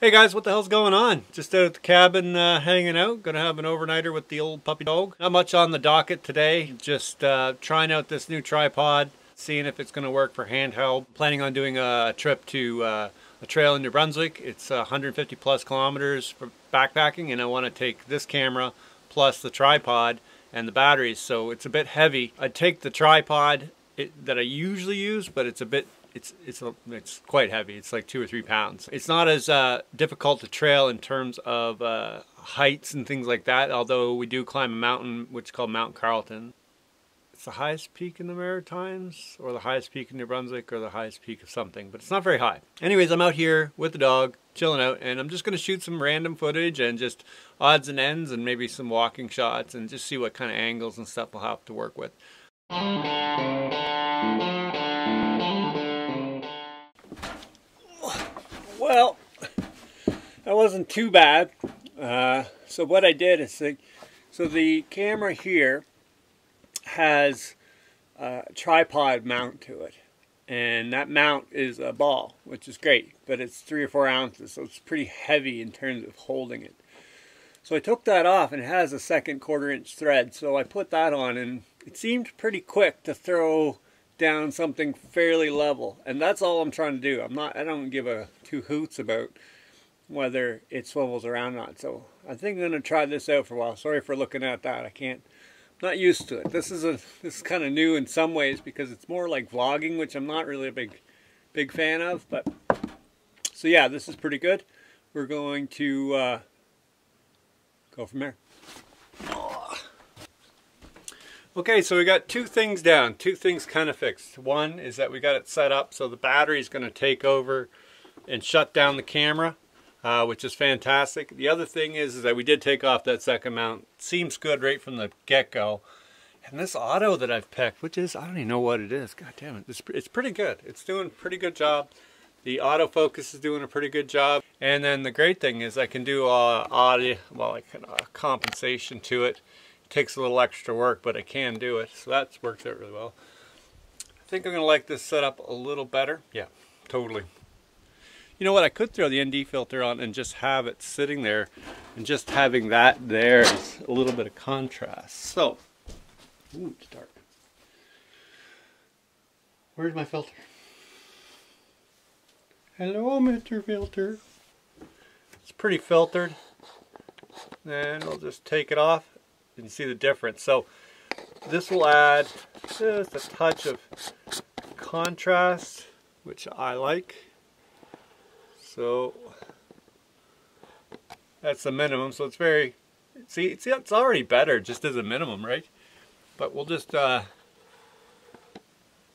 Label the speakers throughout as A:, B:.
A: Hey guys, what the hell's going on? Just out at the cabin uh, hanging out. Gonna have an overnighter with the old puppy dog. Not much on the docket today. Just uh, trying out this new tripod, seeing if it's gonna work for handheld. Planning on doing a trip to uh, a trail in New Brunswick. It's 150 plus kilometers for backpacking and I want to take this camera plus the tripod and the batteries so it's a bit heavy. I'd take the tripod it, that I usually use but it's a bit it's it's a, it's quite heavy. It's like two or three pounds. It's not as uh, difficult to trail in terms of uh, heights and things like that. Although we do climb a mountain, which is called Mount Carleton. It's the highest peak in the Maritimes, or the highest peak in New Brunswick, or the highest peak of something, but it's not very high. Anyways, I'm out here with the dog, chilling out, and I'm just going to shoot some random footage and just odds and ends, and maybe some walking shots, and just see what kind of angles and stuff we'll have to work with. Well, that wasn't too bad. Uh, so what I did is, think, so the camera here has a tripod mount to it. And that mount is a ball, which is great, but it's three or four ounces, so it's pretty heavy in terms of holding it. So I took that off and it has a second quarter inch thread, so I put that on and it seemed pretty quick to throw down something fairly level. And that's all I'm trying to do. I'm not, I don't give a two hoots about whether it swivels around or not. So I think I'm going to try this out for a while. Sorry for looking at that. I can't, I'm not used to it. This is a, this is kind of new in some ways because it's more like vlogging, which I'm not really a big, big fan of. But so yeah, this is pretty good. We're going to uh, go from there. Okay, so we got two things down, two things kind of fixed. One is that we got it set up so the battery is going to take over and shut down the camera, uh, which is fantastic. The other thing is, is that we did take off that second mount. Seems good right from the get-go. And this auto that I've picked, which is, I don't even know what it is. God damn it. It's, it's pretty good. It's doing a pretty good job. The autofocus is doing a pretty good job. And then the great thing is I can do uh, audio, well, like a compensation to it takes a little extra work, but I can do it. So that works out really well. I think I'm going to like this setup a little better. Yeah, totally. You know what, I could throw the ND filter on and just have it sitting there and just having that there is a little bit of contrast. So, ooh, it's dark. Where's my filter? Hello, Mr. Filter. It's pretty filtered. Then I'll just take it off you see the difference. So this will add just a touch of contrast, which I like. So that's the minimum. So it's very, see, see, it's already better just as a minimum, right? But we'll just uh,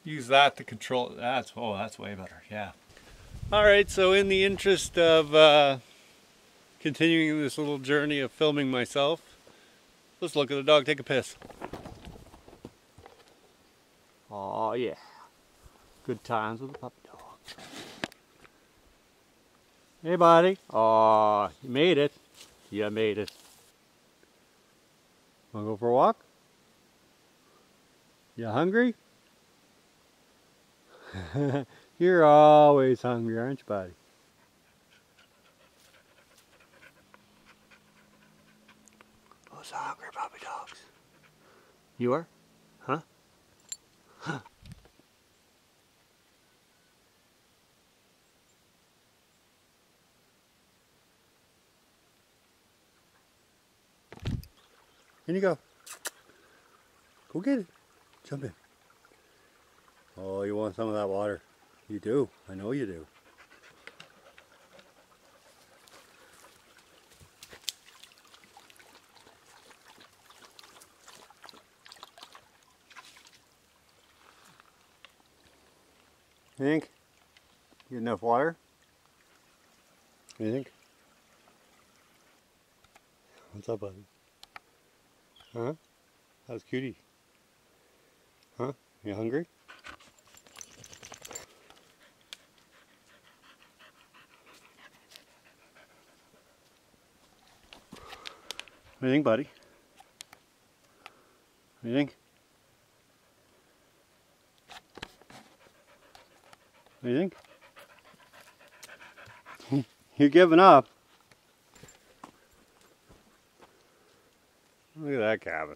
A: use that to control. That's oh, that's way better. Yeah. All right. So in the interest of uh, continuing this little journey of filming myself, Let's look at the dog take a piss. Oh yeah. Good times with the puppy dog. Hey buddy. Oh, you made it. You made it. Wanna go for a walk? You hungry? You're always hungry, aren't you, buddy? Those hungry puppy dogs. You are? Huh? Huh. In you go. Go get it. Jump in. Oh, you want some of that water? You do. I know you do. You think? Get enough water? You think? What's up, buddy? Huh? How's cutie? Huh? You hungry? What do you think, buddy? What do you think? What do you think? You're giving up. Look at that cabin.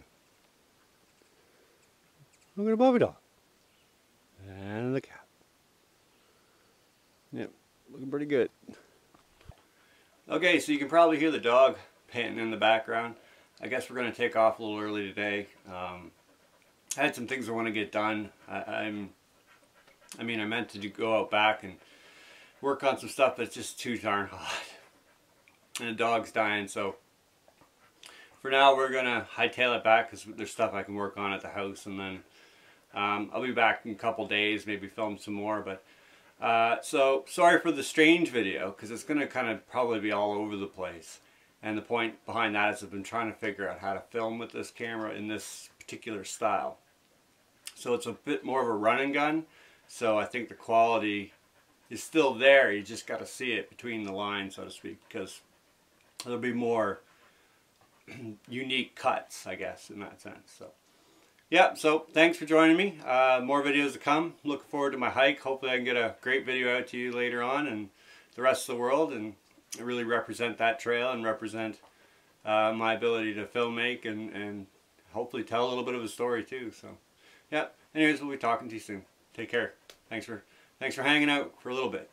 A: Look at the Bobby dog. And the cat. Yep, looking pretty good. Okay, so you can probably hear the dog panting in the background. I guess we're going to take off a little early today. Um, I had some things I want to get done. I, am I mean, I meant to go out back and work on some stuff but it's just too darn hot. And the dog's dying, so for now we're going to hightail it back because there's stuff I can work on at the house. And then um, I'll be back in a couple days, maybe film some more. But uh, So sorry for the strange video because it's going to kind of probably be all over the place. And the point behind that is I've been trying to figure out how to film with this camera in this particular style. So it's a bit more of a run and gun. So I think the quality is still there. You just got to see it between the lines, so to speak, because there'll be more unique cuts, I guess, in that sense. So, yeah, so thanks for joining me. Uh, more videos to come. Looking forward to my hike. Hopefully I can get a great video out to you later on and the rest of the world and really represent that trail and represent uh, my ability to filmmake and, and hopefully tell a little bit of a story too. So, yeah, anyways, we'll be talking to you soon. Take care. Thanks for thanks for hanging out for a little bit.